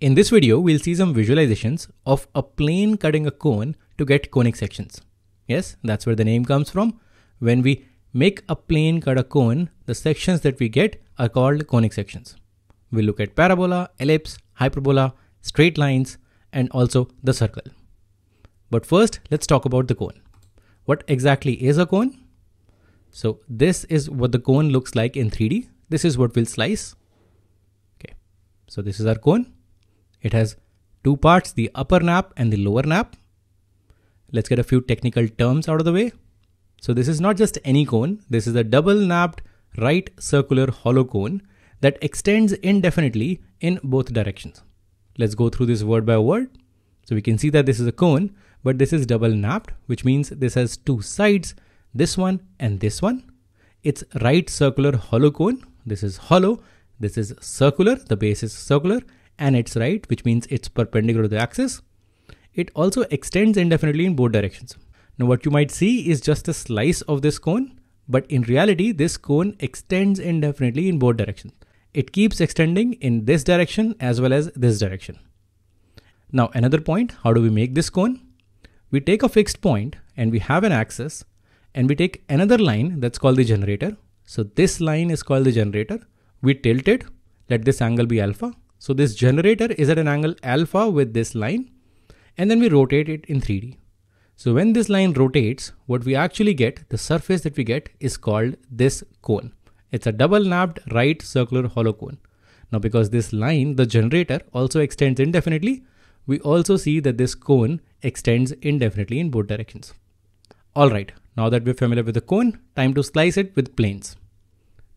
In this video, we'll see some visualizations of a plane cutting a cone to get conic sections. Yes, that's where the name comes from. When we make a plane cut a cone, the sections that we get are called conic sections. We'll look at parabola, ellipse, hyperbola, straight lines, and also the circle. But first, let's talk about the cone. What exactly is a cone? So this is what the cone looks like in 3D. This is what we'll slice. Okay, so this is our cone. It has two parts, the upper nappe and the lower nappe. Let's get a few technical terms out of the way. So this is not just any cone. This is a double napped right circular hollow cone that extends indefinitely in both directions. Let's go through this word by word. So we can see that this is a cone, but this is double napped, which means this has two sides, this one and this one. It's right circular hollow cone. This is hollow. This is circular. The base is circular and it's right, which means it's perpendicular to the axis. It also extends indefinitely in both directions. Now what you might see is just a slice of this cone, but in reality, this cone extends indefinitely in both directions. It keeps extending in this direction as well as this direction. Now another point, how do we make this cone? We take a fixed point and we have an axis and we take another line that's called the generator. So this line is called the generator. We tilt it, let this angle be alpha so this generator is at an angle alpha with this line and then we rotate it in 3D. So when this line rotates, what we actually get, the surface that we get is called this cone. It's a double napped right circular hollow cone. Now because this line, the generator also extends indefinitely, we also see that this cone extends indefinitely in both directions. Alright, now that we're familiar with the cone, time to slice it with planes.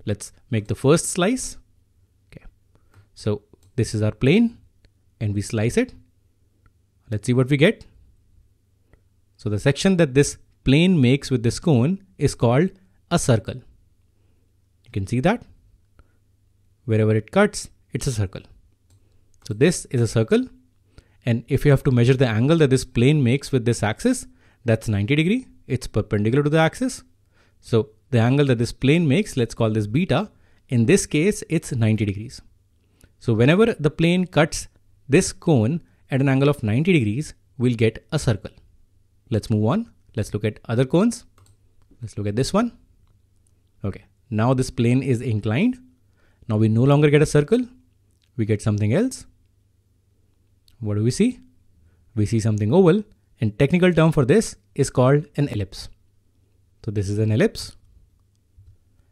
Let's make the first slice. Okay. So this is our plane and we slice it. Let's see what we get. So the section that this plane makes with this cone is called a circle. You can see that wherever it cuts, it's a circle. So this is a circle. And if you have to measure the angle that this plane makes with this axis, that's 90 degree. It's perpendicular to the axis. So the angle that this plane makes, let's call this beta. In this case, it's 90 degrees. So whenever the plane cuts this cone at an angle of 90 degrees, we'll get a circle. Let's move on. Let's look at other cones. Let's look at this one. Okay, now this plane is inclined. Now we no longer get a circle. We get something else. What do we see? We see something oval and technical term for this is called an ellipse. So this is an ellipse.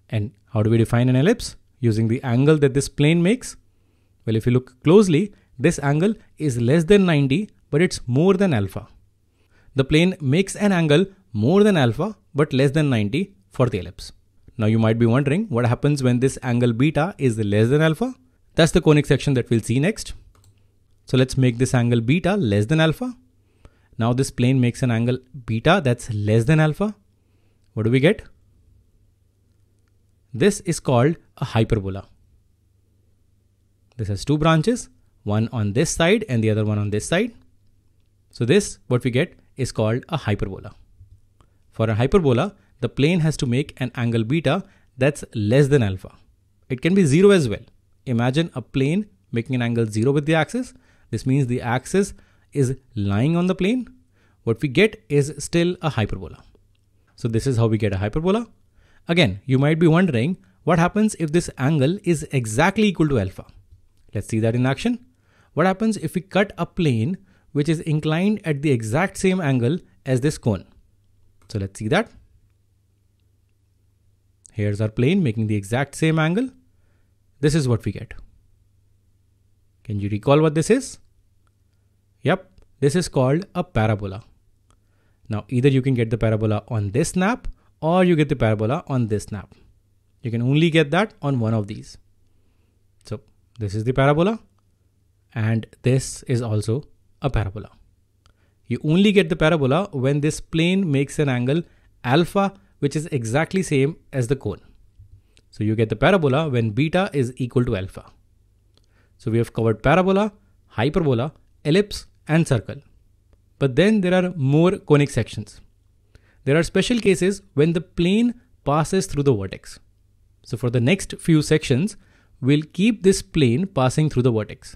And how do we define an ellipse? Using the angle that this plane makes well, if you look closely, this angle is less than 90, but it's more than alpha. The plane makes an angle more than alpha, but less than 90 for the ellipse. Now you might be wondering what happens when this angle beta is less than alpha. That's the conic section that we'll see next. So let's make this angle beta less than alpha. Now this plane makes an angle beta that's less than alpha. What do we get? This is called a hyperbola. This has two branches, one on this side and the other one on this side. So this, what we get is called a hyperbola. For a hyperbola, the plane has to make an angle beta that's less than alpha. It can be zero as well. Imagine a plane making an angle zero with the axis. This means the axis is lying on the plane. What we get is still a hyperbola. So this is how we get a hyperbola. Again, you might be wondering what happens if this angle is exactly equal to alpha. Let's see that in action. What happens if we cut a plane which is inclined at the exact same angle as this cone? So let's see that. Here's our plane making the exact same angle. This is what we get. Can you recall what this is? Yep, this is called a parabola. Now either you can get the parabola on this nappe or you get the parabola on this nappe. You can only get that on one of these. This is the parabola and this is also a parabola. You only get the parabola when this plane makes an angle alpha which is exactly same as the cone. So you get the parabola when beta is equal to alpha. So we have covered parabola, hyperbola, ellipse and circle. But then there are more conic sections. There are special cases when the plane passes through the vertex. So for the next few sections, we'll keep this plane passing through the vertex.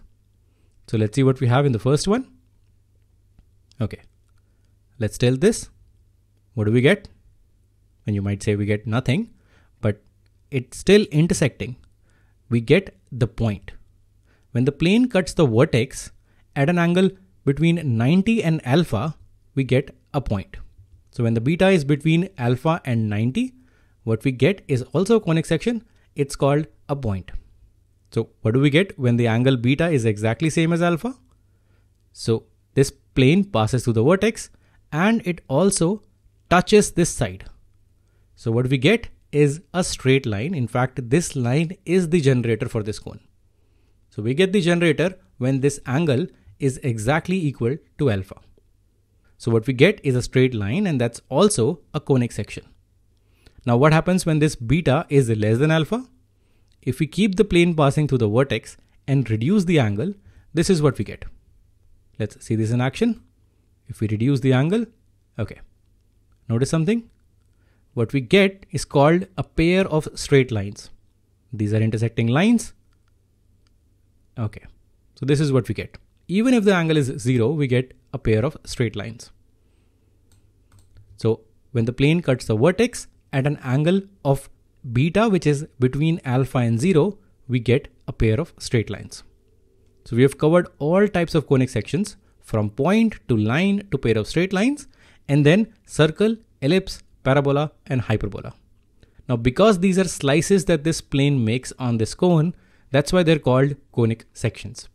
So let's see what we have in the first one. Okay, let's tell this. What do we get? And you might say we get nothing, but it's still intersecting. We get the point. When the plane cuts the vertex at an angle between 90 and alpha, we get a point. So when the beta is between alpha and 90, what we get is also a conic section. It's called a point. So what do we get when the angle beta is exactly same as alpha? So this plane passes through the vertex and it also touches this side. So what we get is a straight line. In fact, this line is the generator for this cone. So we get the generator when this angle is exactly equal to alpha. So what we get is a straight line and that's also a conic section. Now what happens when this beta is less than alpha? If we keep the plane passing through the vertex and reduce the angle, this is what we get. Let's see this in action. If we reduce the angle, okay. Notice something? What we get is called a pair of straight lines. These are intersecting lines. Okay, so this is what we get. Even if the angle is zero, we get a pair of straight lines. So when the plane cuts the vertex at an angle of beta, which is between alpha and zero, we get a pair of straight lines. So we have covered all types of conic sections from point to line to pair of straight lines and then circle, ellipse, parabola and hyperbola. Now because these are slices that this plane makes on this cone, that's why they're called conic sections.